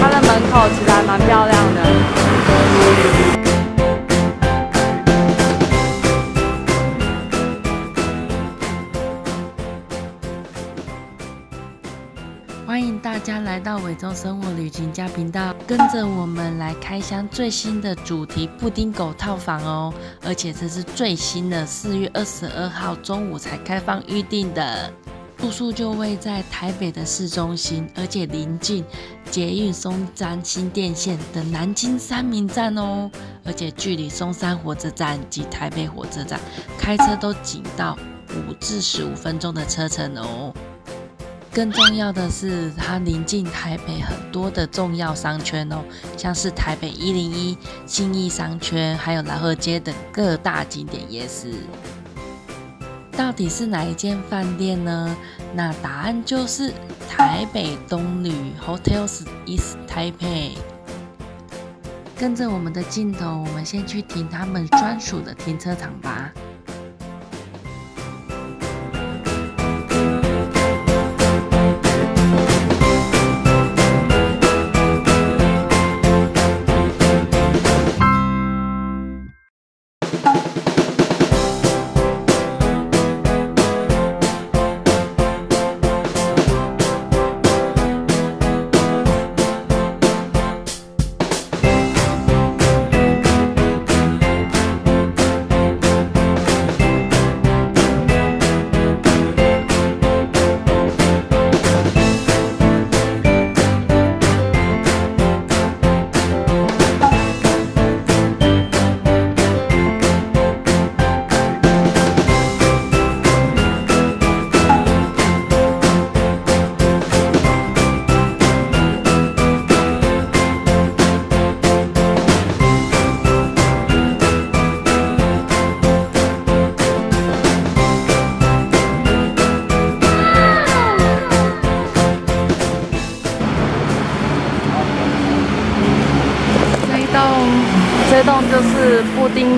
它的门口其实还蛮漂亮的。欢迎大家来到伟州生活旅行家频道，跟着我们来开箱最新的主题布丁狗套房哦！而且这是最新的，四月二十二号中午才开放预定的。住宿就位在台北的市中心，而且临近捷运松山新店线的南京三民站哦，而且距离松山火车站及台北火车站开车都仅到五至十五分钟的车程哦。更重要的是，它临近台北很多的重要商圈哦，像是台北一零一、信义商圈，还有南河街等各大景点夜市。到底是哪一间饭店呢？那答案就是台北东旅 Hotels East Taipei。跟着我们的镜头，我们先去停他们专属的停车场吧。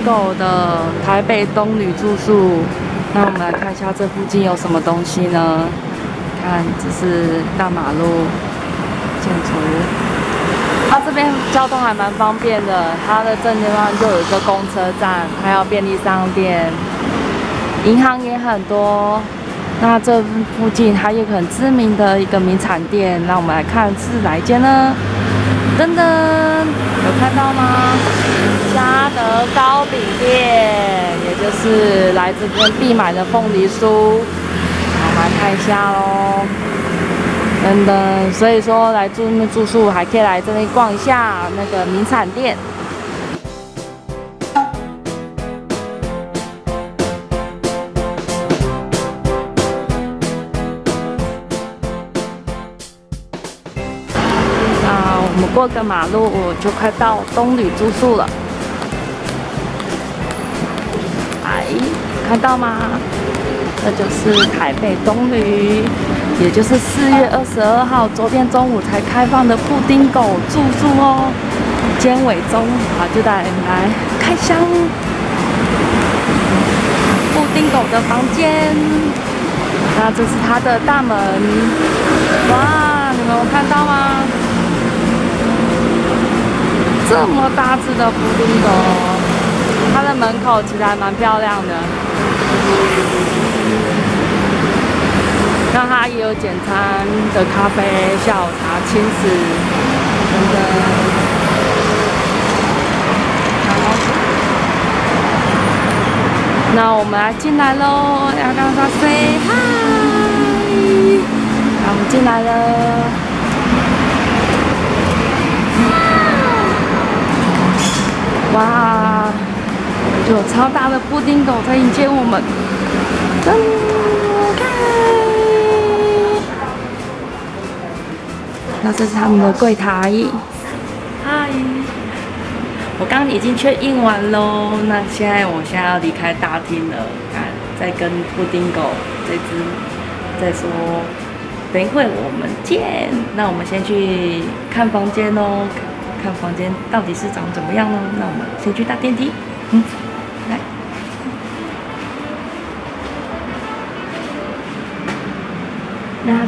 狗的台北东旅住宿。那我们来看一下这附近有什么东西呢？看，这是大马路建筑。它这边交通还蛮方便的，它的正前方就有一个公车站，还有便利商店，银行也很多。那这附近还有很知名的一个名产店，那我们来看是哪一间呢？噔噔，有看到吗？嘉德糕饼店，也就是来这边必买的凤梨酥。我们来看一下喽。噔噔，所以说来住那住宿，还可以来这边逛一下那个名产店。啊，我们过个马路就快到东旅住宿了，看到吗？这就是台北东旅，也就是四月二十二号昨天中午才开放的布丁狗住宿哦。尖尾中，好，就带来开箱布丁狗的房间。那这是它的大门，哇，你们有看到吗？这么大只的布丁狗，它的门口其实还蛮漂亮的。那它也有简餐的咖啡、下午茶、轻食等等。那我们来进来喽，要跟他 say hi。那我们进来了。哇！有超大的布丁狗在迎接我们，那这是他们的柜台。嗨！我刚已经确印完喽，那现在我现在要离开大厅了，看再跟布丁狗这只再说，等一会我们见。那我们先去看房间哦，看房间到底是长怎么样呢？那我们先去搭电梯，嗯，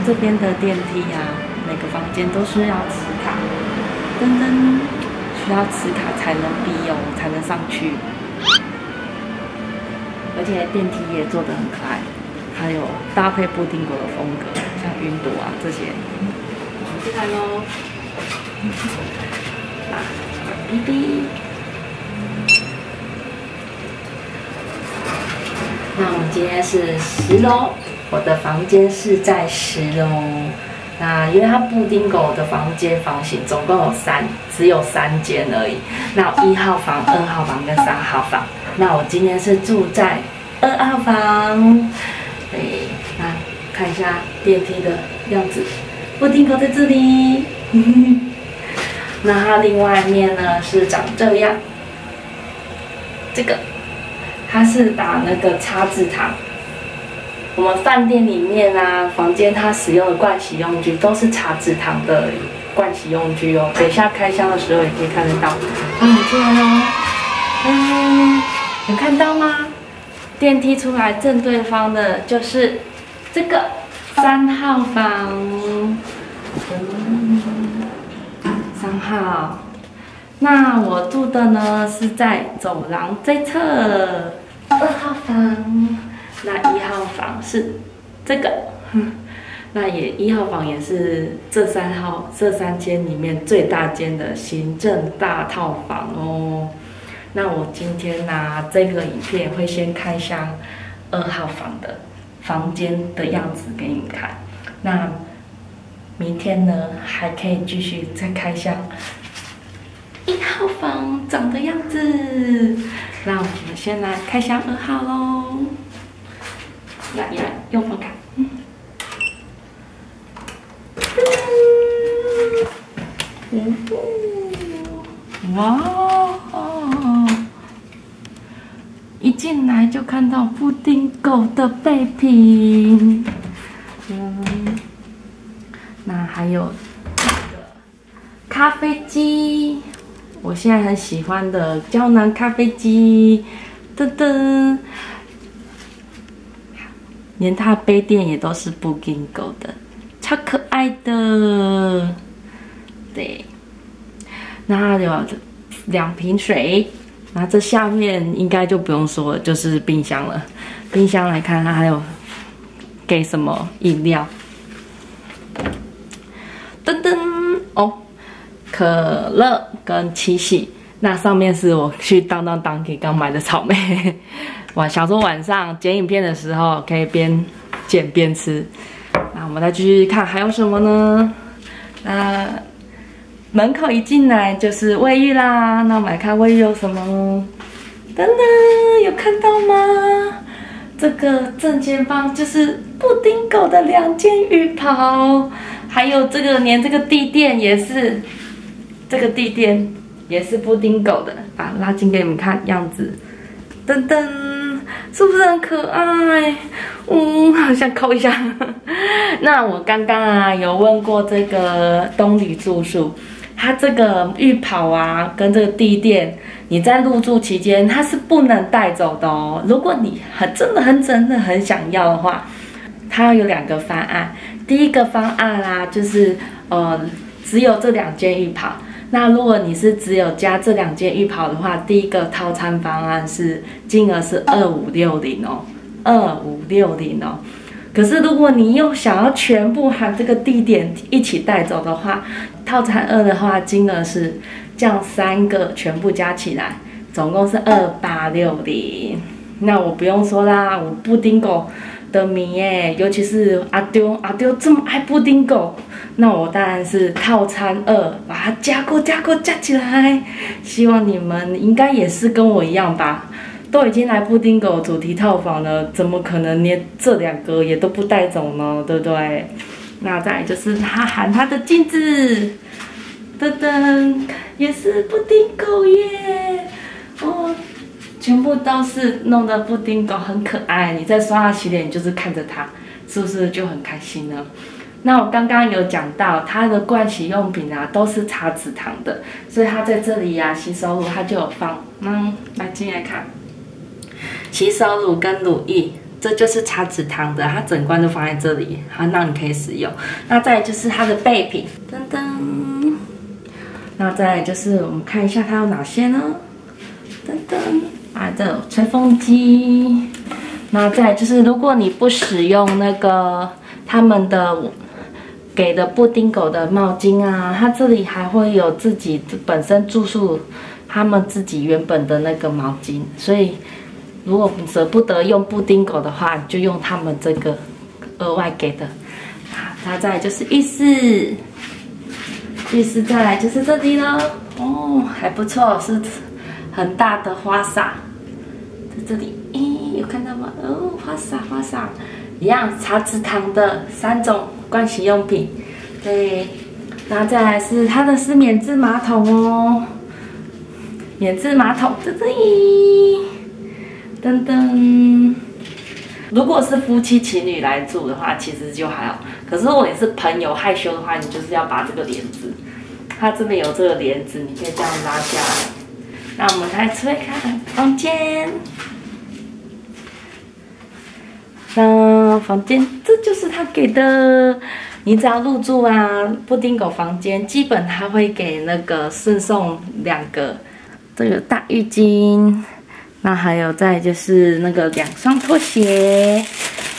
这边的电梯呀，每个房间都是要磁卡，噔噔。需要磁卡才能必用，才能上去。而且电梯也做得很可爱，还有搭配布丁狗的风格，像云朵啊这些。进来喽！啊，滴滴。那我们今天是十楼，我的房间是在十楼。那因为它布丁狗的房间房型总共有三，只有三间而已。那一号房、二号房跟三号房。那我今天是住在二号房。对，那看一下电梯的样子，布丁狗在这里。那它另外一面呢是长这样，这个它是打那个叉字塔。我们饭店里面啊，房间它使用的盥洗用具都是茶籽糖的盥洗用具哦。等一下开箱的时候也可以看得到。嗯，进来喽。嗯，有看到吗？电梯出来正对方的就是这个三号房。嗯，三号。那我住的呢是在走廊这侧二号房。那一号房是这个，那也一号房也是这三号这三间里面最大间的行政大套房哦。那我今天拿这个影片会先开箱二号房的房间的样子给你们看。那明天呢还可以继续再开箱一号房长的样子。那我们先来开箱二号喽。来来，用放开。嗯，哇！一进来就看到布丁狗的备品。嗯，那还有这个咖啡机，我现在很喜欢的胶囊咖啡机。噔噔。连它杯垫也都是布丁狗的，超可爱的。对，那有两瓶水，那这下面应该就不用说，就是冰箱了。冰箱来看，它还有给什么饮料？噔噔哦，可乐跟七喜。那上面是我去当当当给刚买的草莓。晚想说晚上剪影片的时候可以边剪边吃，那我们再继续看还有什么呢？那门口一进来就是卫浴啦，那我们来看卫浴有什么？等等，有看到吗？这个正前方就是布丁狗的两件浴袍，还有这个连这个地垫也是，这个地垫也是布丁狗的，把拉近给你们看样子，噔噔。是不是很可爱？嗯，好想抠一下。那我刚刚啊有问过这个东旅住宿，它这个浴袍啊跟这个地垫，你在入住期间它是不能带走的哦。如果你很真的很真的很想要的话，它有两个方案。第一个方案啦，就是呃只有这两件浴袍。那如果你是只有加这两件浴袍的话，第一个套餐方案是金额是二五六零哦，二五六零哦。可是如果你又想要全部含这个地点一起带走的话，套餐二的话金额是这样三个全部加起来，总共是二八六零。那我不用说啦，我布丁狗。的迷耶，尤其是阿丢阿丢这么爱布丁狗，那我当然是套餐二，把它加购加购加起来。希望你们应该也是跟我一样吧，都已经来布丁狗主题套房了，怎么可能连这两个也都不带走呢？对不对？那再就是他喊他的镜子，噔噔，也是布丁狗耶。全部都是弄的布丁狗，很可爱。你在刷牙洗脸，就是看着它，是不是就很开心呢？那我刚刚有讲到，它的盥洗用品啊，都是茶籽糖的，所以它在这里呀，洗手乳它就有放。嗯，来进来看，洗手乳跟乳液，这就是茶籽糖的，它整罐都放在这里，好，那你可以使用。那再就是它的备品，噔噔。那再就是我们看一下它有哪些呢？噔噔，啊，这吹风机。那再就是，如果你不使用那个他们的。给的布丁狗的毛巾啊，它这里还会有自己本身住宿，他们自己原本的那个毛巾，所以如果舍不得用布丁狗的话，就用他们这个额外给的。那，再就是浴室，浴室再来就是这里了。哦，还不错，是很大的花洒，在这里，咦，有看到吗？哦，花洒，花洒，一样茶籽糖的三种。盥洗用品，对，然后再来是它的是免治马桶哦，免治马桶在这里，噔噔。如果是夫妻情侣来住的话，其实就还好。可是如果你是朋友害羞的话，你就是要把这个帘子，它这边有这个帘子，你可以这样拉下来。那我们来推开房间。那房间，这就是他给的。你只要入住啊，布丁狗房间，基本他会给那个赠送两个这个大浴巾。那还有再就是那个两双拖鞋，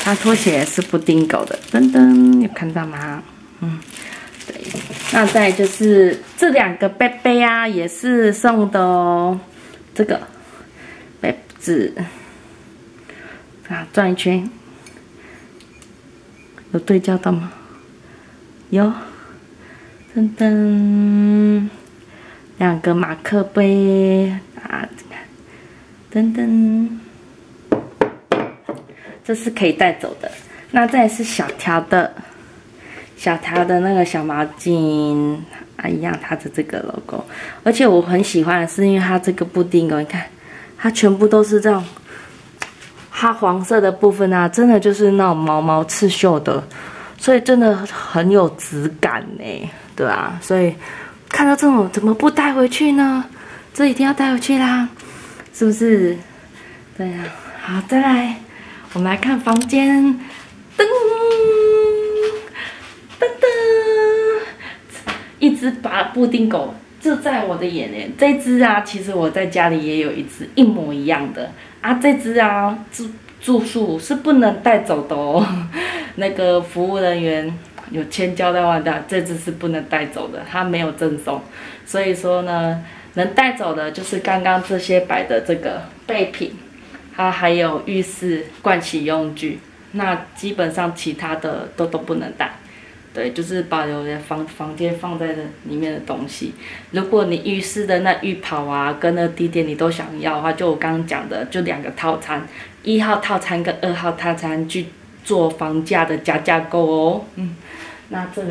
他拖鞋是布丁狗的。噔噔，有看到吗？嗯，对。那再就是这两个杯杯啊，也是送的哦。这个杯子啊，转一圈。有对焦到吗？有，噔噔，两个马克杯啊，噔噔，这是可以带走的。那再是小条的，小条的那个小毛巾一样，它的这个 logo。而且我很喜欢的是，因为它这个布丁哦，你看，它全部都是这种。它黄色的部分啊，真的就是那种毛毛刺绣的，所以真的很有质感呢，对啊，所以看到这种怎么不带回去呢？这一定要带回去啦，是不是？对呀，好，再来，我们来看房间，噔噔噔，一只把布丁狗，就在我的眼帘，这只啊，其实我在家里也有一只一模一样的。啊，这只啊住住宿是不能带走的哦。那个服务人员有千交代万的，这只是不能带走的，它没有赠送。所以说呢，能带走的就是刚刚这些摆的这个备品，它还有浴室盥洗用具。那基本上其他的都都不能带。对，就是把有些房房间放在的里面的东西。如果你浴室的那浴袍啊，跟那地垫你都想要的话，就我刚刚讲的，就两个套餐，一号套餐跟二号套餐去做房价的加价购哦。嗯，那这个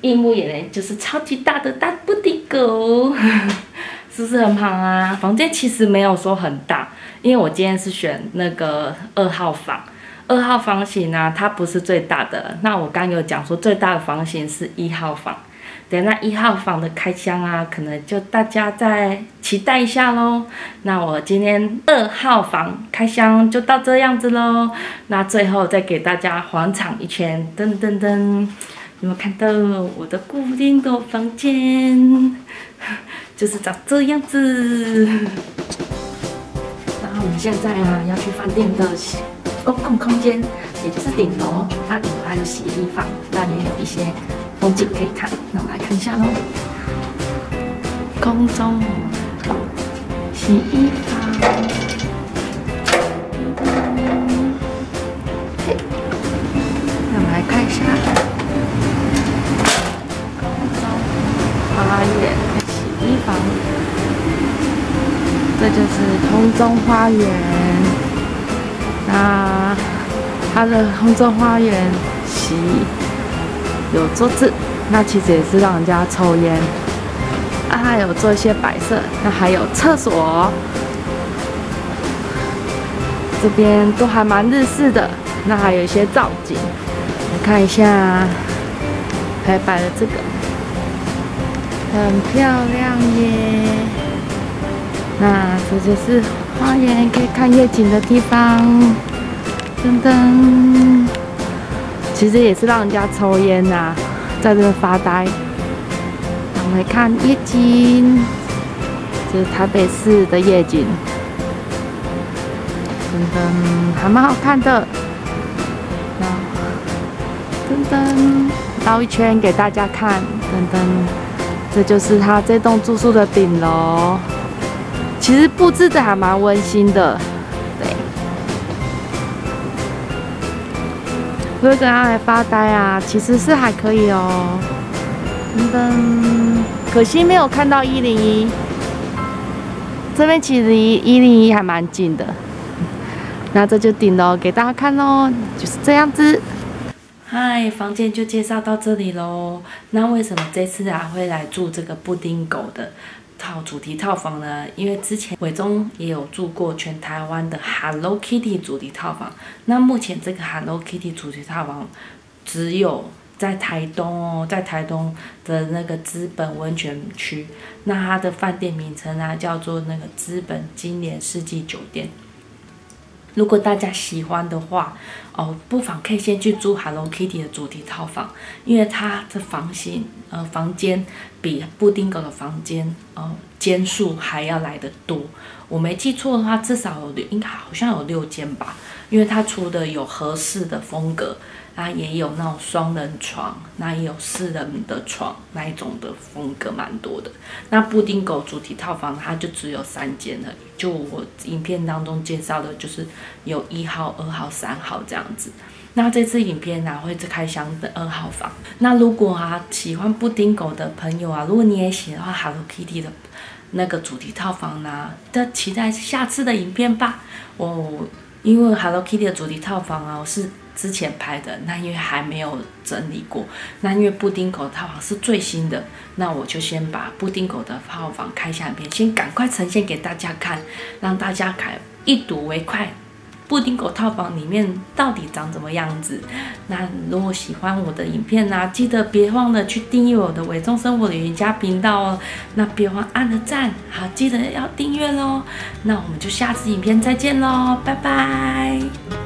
一目眼帘就是超级大的大布丁狗，是不是很好啊？房间其实没有说很大，因为我今天是选那个二号房。二号房型呢，它不是最大的。那我刚有讲说，最大的房型是一号房。等那一号房的开箱啊，可能就大家再期待一下喽。那我今天二号房开箱就到这样子喽。那最后再给大家环场一圈，噔噔噔，有没有看到我的固定的房间？就是长这样子。然后我们现在啊，要去饭店的。公共空间，也就是顶楼，它顶楼还有洗衣房，那里有一些风景可以看。那我们来看一下喽。空中洗衣房，嘿，那我们来看一下空中花园洗衣房，这就是空中花园。那它的空中花园洗有桌子，那其实也是让人家抽烟。啊，还有做一些摆设，那还有厕所。这边都还蛮日式的，那还有一些造景，来看一下，还摆了这个，很漂亮耶。那这就是花园，可以看夜景的地方。噔噔，其实也是让人家抽烟呐，在这发呆。我们来看夜景，这是台北市的夜景。噔噔，还蛮好看的。噔噔，绕一圈给大家看。噔噔，这就是它这栋住宿的顶楼。其实布置的还蛮温馨的，对。如果跟他来发呆啊，其实是还可以哦。噔噔，可惜没有看到一零一。这边其实离一零一还蛮近的。那这就顶喽给大家看喽，就是这样子。嗨，房间就介绍到这里喽。那为什么这次啊会来住这个布丁狗的套主题套房呢？因为之前伟忠也有住过全台湾的 Hello Kitty 主题套房。那目前这个 Hello Kitty 主题套房只有在台东哦，在台东的那个资本温泉区。那它的饭店名称啊叫做那个资本金莲世纪酒店。如果大家喜欢的话，哦，不妨可以先去住 Hello Kitty 的主题套房，因为它的房型，呃，房间比布丁狗的房间，呃，间数还要来得多。我没记错的话，至少有六，应该好像有六间吧，因为它出的有合适的风格。它也有那种双人床，那也有四人的床，那一种的风格蛮多的。那布丁狗主题套房它就只有三间了，就我影片当中介绍的，就是有一号、二号、三号这样子。那这次影片呢会开箱的二号房。那如果啊喜欢布丁狗的朋友啊，如果你也喜欢 Hello Kitty 的那个主题套房呢，的期待下次的影片吧。我因为 Hello Kitty 的主题套房啊我是。之前拍的那因为还没有整理过，那因为布丁狗套房是最新的，那我就先把布丁狗的套房开下片，先赶快呈现给大家看，让大家看一睹为快。布丁狗套房里面到底长怎么样子？那如果喜欢我的影片呢，记得别忘了去订阅我的伪装生活的瑜伽频道哦。那别忘按了赞，好，记得要订阅喽。那我们就下次影片再见喽，拜拜。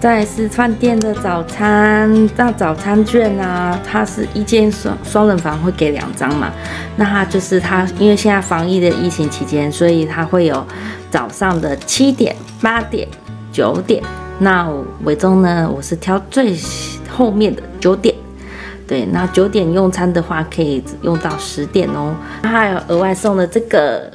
再是饭店的早餐，那早餐券啊，它是一间双双人房会给两张嘛？那它就是它，因为现在防疫的疫情期间，所以它会有早上的七点、八点、九点。那伟忠呢，我是挑最后面的九点。对，那九点用餐的话，可以用到十点哦。它还有额外送的这个。